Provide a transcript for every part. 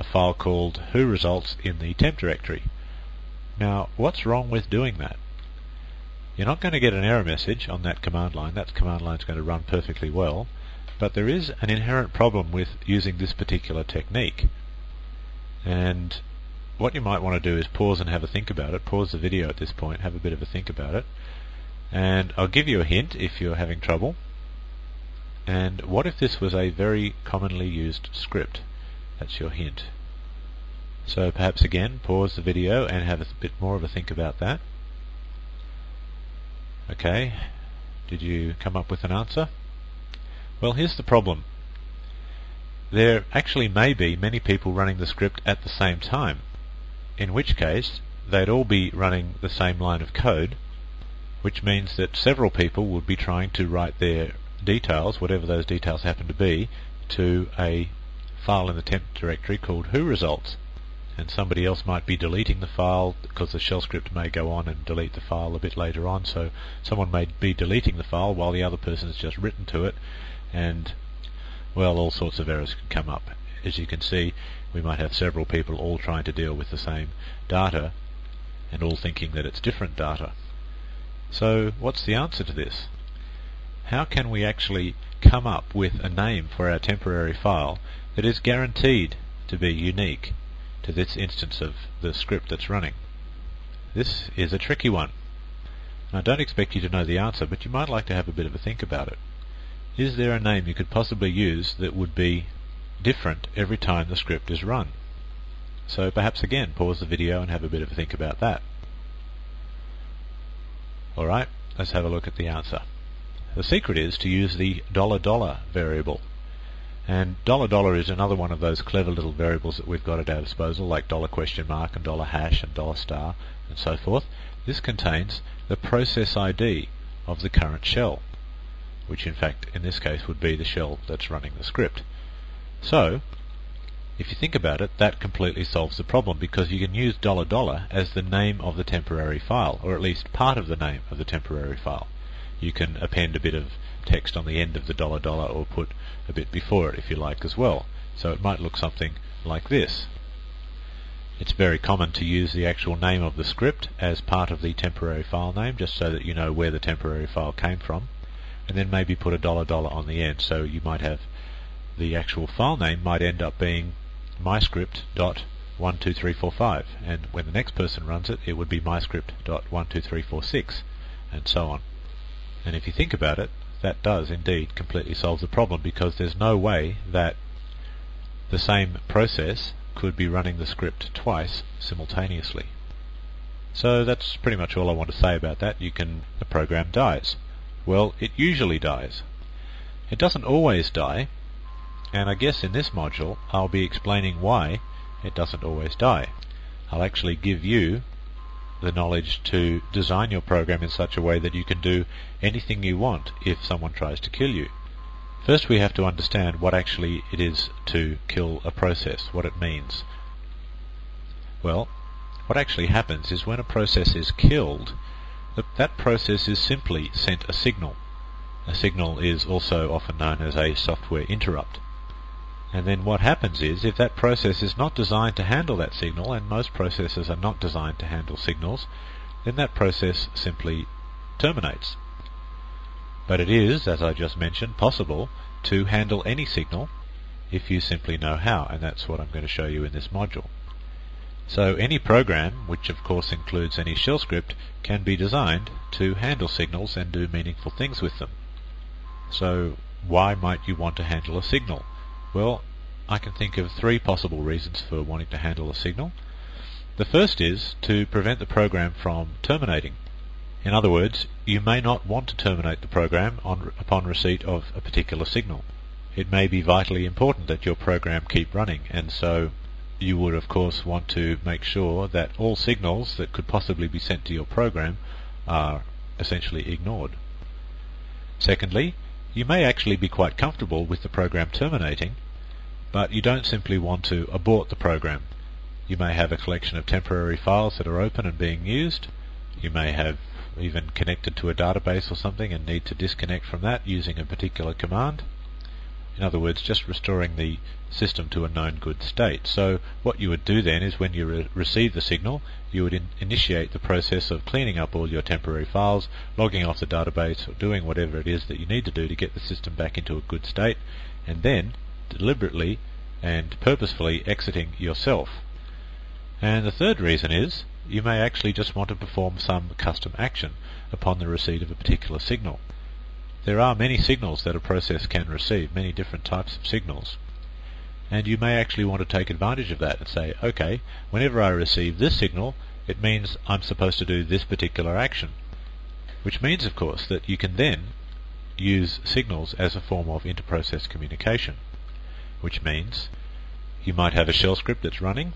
a file called who results in the temp directory. Now, what's wrong with doing that? You're not going to get an error message on that command line. That command line is going to run perfectly well. But there is an inherent problem with using this particular technique. And what you might want to do is pause and have a think about it. Pause the video at this point, have a bit of a think about it. And I'll give you a hint if you're having trouble. And what if this was a very commonly used script? That's your hint. So perhaps again, pause the video and have a bit more of a think about that. Okay, did you come up with an answer? Well, here's the problem. There actually may be many people running the script at the same time, in which case they'd all be running the same line of code, which means that several people would be trying to write their details, whatever those details happen to be, to a file in the temp directory called who results and somebody else might be deleting the file because the shell script may go on and delete the file a bit later on. So someone may be deleting the file while the other person has just written to it, and well, all sorts of errors can come up. As you can see, we might have several people all trying to deal with the same data and all thinking that it's different data. So what's the answer to this? How can we actually come up with a name for our temporary file that is guaranteed to be unique to this instance of the script that's running. This is a tricky one. I don't expect you to know the answer, but you might like to have a bit of a think about it. Is there a name you could possibly use that would be different every time the script is run? So perhaps again, pause the video and have a bit of a think about that. Alright, let's have a look at the answer. The secret is to use the dollar dollar variable. And dollar dollar is another one of those clever little variables that we've got at our disposal, like dollar question mark and dollar hash and dollar star and so forth. This contains the process ID of the current shell, which in fact in this case would be the shell that's running the script. So, if you think about it, that completely solves the problem because you can use dollar dollar as the name of the temporary file, or at least part of the name of the temporary file. You can append a bit of text on the end of the dollar dollar or put a bit before it if you like as well. So it might look something like this. It's very common to use the actual name of the script as part of the temporary file name just so that you know where the temporary file came from and then maybe put a dollar dollar on the end so you might have the actual file name might end up being myscript.12345 and when the next person runs it it would be myscript.12346 and so on. And if you think about it, that does indeed completely solve the problem because there's no way that the same process could be running the script twice simultaneously. So that's pretty much all I want to say about that. You can the program dies. Well, it usually dies. It doesn't always die, and I guess in this module I'll be explaining why it doesn't always die. I'll actually give you the knowledge to design your program in such a way that you can do anything you want if someone tries to kill you. First we have to understand what actually it is to kill a process, what it means. Well, what actually happens is when a process is killed, that process is simply sent a signal. A signal is also often known as a software interrupt. And then what happens is, if that process is not designed to handle that signal, and most processes are not designed to handle signals, then that process simply terminates. But it is, as I just mentioned, possible to handle any signal if you simply know how, and that's what I'm going to show you in this module. So any program, which of course includes any shell script, can be designed to handle signals and do meaningful things with them. So why might you want to handle a signal? Well, I can think of three possible reasons for wanting to handle a signal. The first is to prevent the program from terminating. In other words, you may not want to terminate the program on, upon receipt of a particular signal. It may be vitally important that your program keep running, and so you would of course want to make sure that all signals that could possibly be sent to your program are essentially ignored. Secondly, you may actually be quite comfortable with the program terminating, but you don't simply want to abort the program. You may have a collection of temporary files that are open and being used. You may have even connected to a database or something and need to disconnect from that using a particular command. In other words, just restoring the system to a known good state. So what you would do then is when you re- receive the signal, you would in- initiate the process of cleaning up all your temporary files, logging off the database, or doing whatever it is that you need to do to get the system back into a good state, and then deliberately and purposefully exiting yourself. And the third reason is you may actually just want to perform some custom action upon the receipt of a particular signal. There are many signals that a process can receive, many different types of signals. And you may actually want to take advantage of that and say, okay, whenever I receive this signal, it means I'm supposed to do this particular action. Which means, of course, that you can then use signals as a form of inter-process communication. Which means you might have a shell script that's running,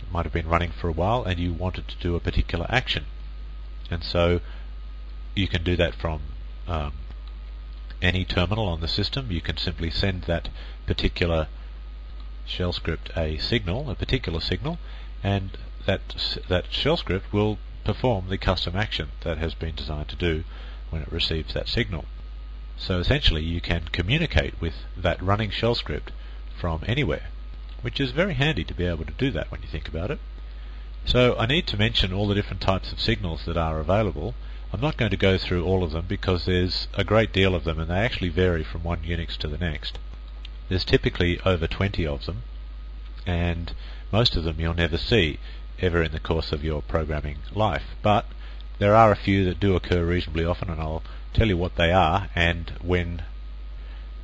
it might have been running for a while, and you wanted to do a particular action. And so you can do that from um, any terminal on the system, you can simply send that particular shell script a signal, a particular signal, and that that shell script will perform the custom action that has been designed to do when it receives that signal. So essentially you can communicate with that running shell script from anywhere, which is very handy to be able to do that when you think about it. So I need to mention all the different types of signals that are available I'm not going to go through all of them because there's a great deal of them and they actually vary from one Unix to the next. There's typically over 20 of them and most of them you'll never see ever in the course of your programming life. But there are a few that do occur reasonably often and I'll tell you what they are and when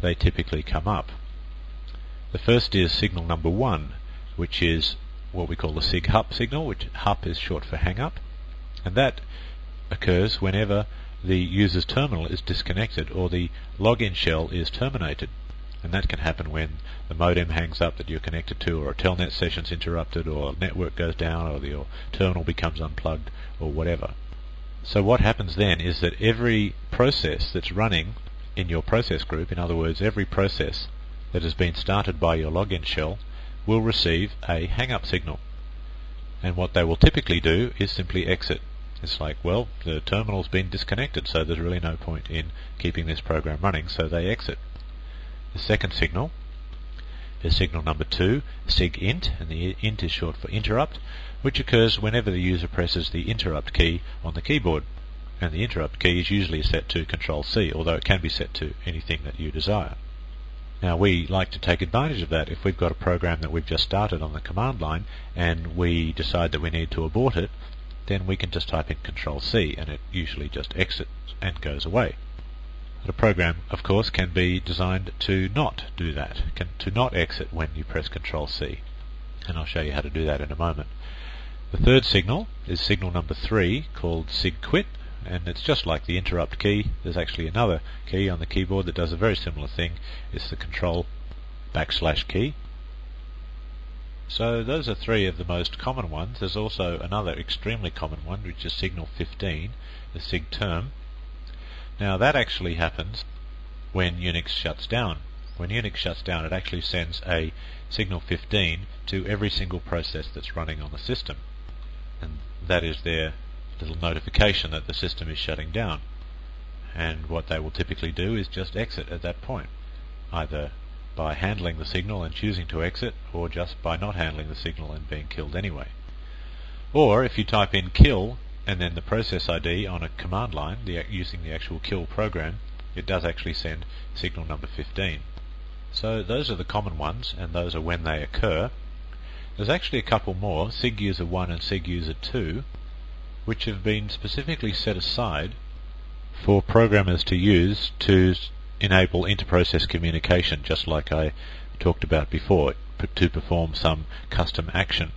they typically come up. The first is signal number one, which is what we call the SIG HUP signal, which HUP is short for hang up. And that occurs whenever the user's terminal is disconnected or the login shell is terminated. And that can happen when the modem hangs up that you're connected to, or a telnet session's interrupted, or network goes down, or your terminal becomes unplugged, or whatever. So what happens then is that every process that's running in your process group, in other words, every process that has been started by your login shell, will receive a hang-up signal. And what they will typically do is simply exit it's like, well, the terminal's been disconnected, so there's really no point in keeping this program running, so they exit. The second signal is signal number two, SIGINT, and the int is short for interrupt, which occurs whenever the user presses the interrupt key on the keyboard. And the interrupt key is usually set to Control C, although it can be set to anything that you desire. Now we like to take advantage of that if we've got a program that we've just started on the command line and we decide that we need to abort it, then we can just type in Control C and it usually just exits and goes away. A program, of course, can be designed to not do that, can, to not exit when you press Control C. And I'll show you how to do that in a moment. The third signal is signal number three called SIGQUIT and it's just like the interrupt key. There's actually another key on the keyboard that does a very similar thing. It's the control backslash key so those are three of the most common ones. There's also another extremely common one, which is signal 15, the SIG term. Now that actually happens when Unix shuts down. When Unix shuts down, it actually sends a signal 15 to every single process that's running on the system. And that is their little notification that the system is shutting down. And what they will typically do is just exit at that point, either by handling the signal and choosing to exit, or just by not handling the signal and being killed anyway. Or if you type in kill and then the process ID on a command line the, using the actual kill program, it does actually send signal number 15. So those are the common ones, and those are when they occur. There's actually a couple more, SIG user 1 and SIG user 2, which have been specifically set aside for programmers to use to enable inter-process communication, just like I talked about before, to perform some custom action.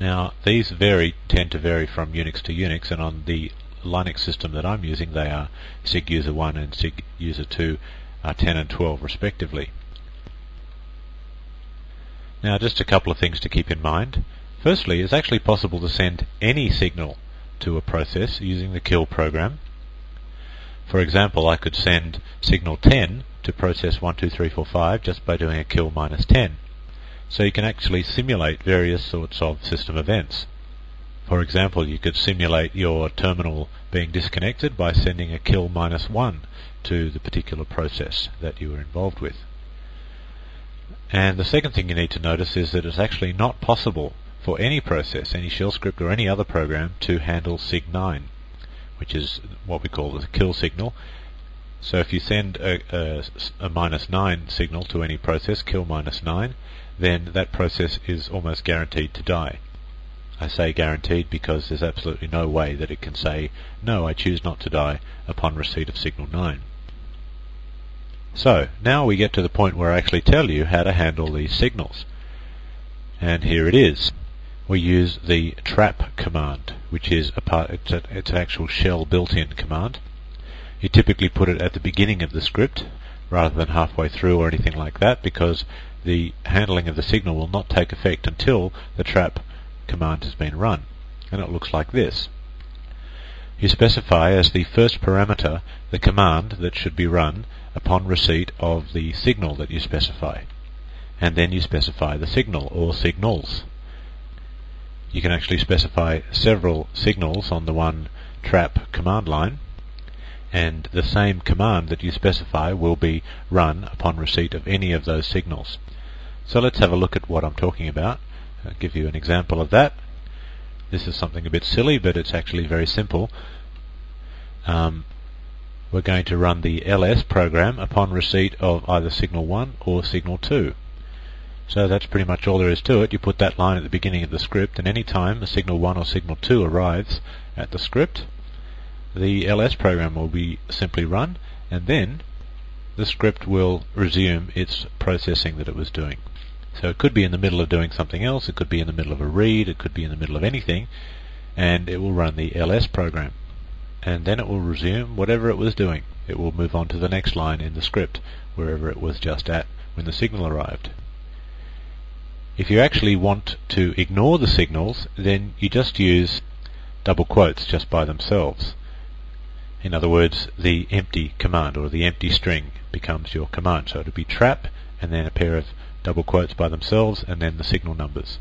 Now, these vary, tend to vary from Unix to Unix, and on the Linux system that I'm using, they are SIG user 1 and SIG user 2 are 10 and 12 respectively. Now, just a couple of things to keep in mind. Firstly, it's actually possible to send any signal to a process using the kill program. For example, I could send signal 10 to process 12345 just by doing a kill minus 10. So you can actually simulate various sorts of system events. For example, you could simulate your terminal being disconnected by sending a kill minus 1 to the particular process that you were involved with. And the second thing you need to notice is that it's actually not possible for any process, any shell script or any other program to handle sig9, which is what we call the kill signal. So if you send a, a, a minus 9 signal to any process, kill minus 9, then that process is almost guaranteed to die. I say guaranteed because there's absolutely no way that it can say, no, I choose not to die upon receipt of signal 9. So, now we get to the point where I actually tell you how to handle these signals. And here it is we use the trap command, which is a part, it's, a, it's an actual shell built-in command. You typically put it at the beginning of the script rather than halfway through or anything like that because the handling of the signal will not take effect until the trap command has been run. And it looks like this. You specify as the first parameter the command that should be run upon receipt of the signal that you specify. And then you specify the signal or signals you can actually specify several signals on the one trap command line and the same command that you specify will be run upon receipt of any of those signals. So let's have a look at what I'm talking about. I'll give you an example of that. This is something a bit silly, but it's actually very simple. Um, we're going to run the ls program upon receipt of either signal 1 or signal 2. So that's pretty much all there is to it. You put that line at the beginning of the script, and any time a signal 1 or signal 2 arrives at the script, the ls program will be simply run, and then the script will resume its processing that it was doing. So it could be in the middle of doing something else, it could be in the middle of a read, it could be in the middle of anything, and it will run the ls program. And then it will resume whatever it was doing. It will move on to the next line in the script, wherever it was just at when the signal arrived. If you actually want to ignore the signals, then you just use double quotes just by themselves. In other words, the empty command or the empty string becomes your command. So it'll be trap and then a pair of double quotes by themselves and then the signal numbers.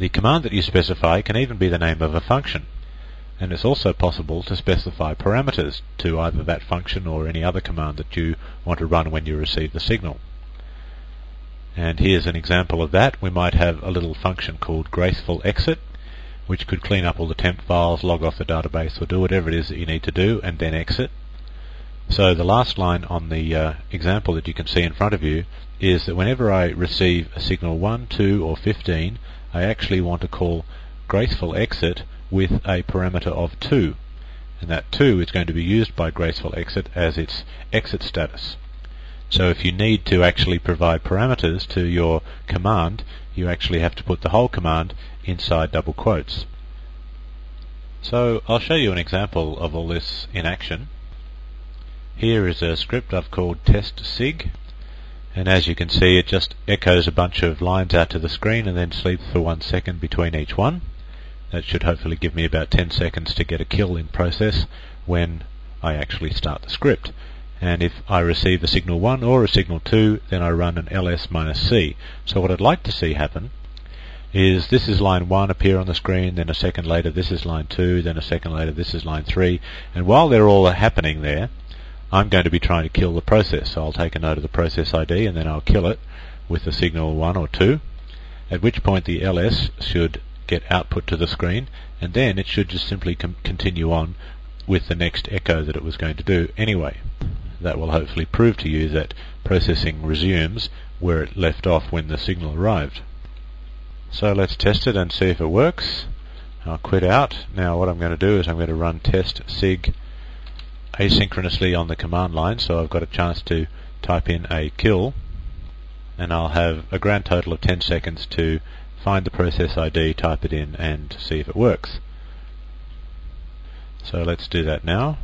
The command that you specify can even be the name of a function. And it's also possible to specify parameters to either that function or any other command that you want to run when you receive the signal. And here's an example of that. We might have a little function called graceful exit, which could clean up all the temp files, log off the database, or do whatever it is that you need to do, and then exit. So the last line on the uh, example that you can see in front of you is that whenever I receive a signal 1, 2, or 15, I actually want to call graceful exit with a parameter of 2. And that 2 is going to be used by graceful exit as its exit status. So if you need to actually provide parameters to your command, you actually have to put the whole command inside double quotes. So I'll show you an example of all this in action. Here is a script I've called test sig and as you can see it just echoes a bunch of lines out to the screen and then sleeps for one second between each one. That should hopefully give me about 10 seconds to get a kill in process when I actually start the script and if I receive a signal 1 or a signal 2 then I run an ls minus c. So what I'd like to see happen is this is line 1 appear on the screen, then a second later this is line 2, then a second later this is line 3, and while they're all happening there, I'm going to be trying to kill the process. So I'll take a note of the process ID and then I'll kill it with the signal 1 or 2, at which point the ls should get output to the screen, and then it should just simply continue on with the next echo that it was going to do anyway that will hopefully prove to you that processing resumes where it left off when the signal arrived. So let's test it and see if it works. I'll quit out. Now what I'm going to do is I'm going to run test sig asynchronously on the command line so I've got a chance to type in a kill and I'll have a grand total of 10 seconds to find the process ID, type it in and see if it works. So let's do that now.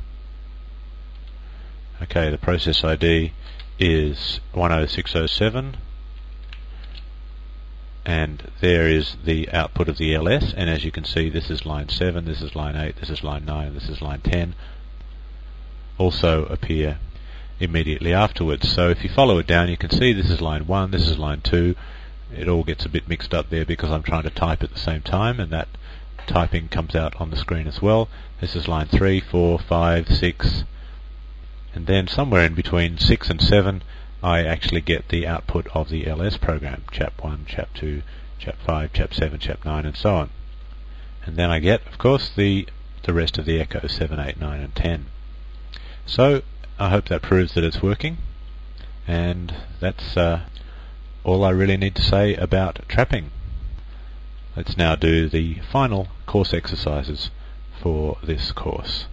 Okay, the process ID is 10607 and there is the output of the LS and as you can see this is line 7, this is line 8, this is line 9, this is line 10 also appear immediately afterwards. So if you follow it down you can see this is line 1, this is line 2 it all gets a bit mixed up there because I'm trying to type at the same time and that typing comes out on the screen as well. This is line 3, 4, 5, 6, and then somewhere in between 6 and 7 I actually get the output of the ls program, chap 1, chap 2, chap 5, chap 7, chap 9 and so on. And then I get, of course, the, the rest of the echo, 7, 8, 9 and 10. So I hope that proves that it's working and that's uh, all I really need to say about trapping. Let's now do the final course exercises for this course.